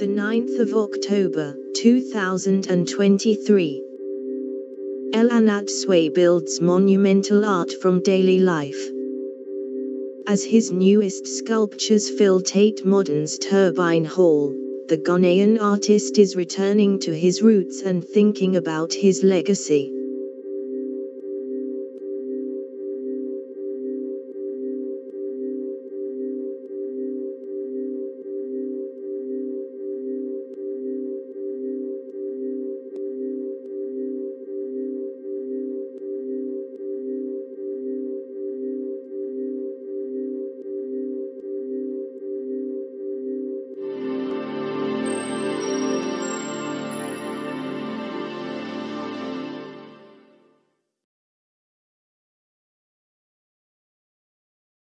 the 9th of October, 2023. El Anatsui builds monumental art from daily life. As his newest sculptures fill Tate Modern's Turbine Hall, the Ghanaian artist is returning to his roots and thinking about his legacy.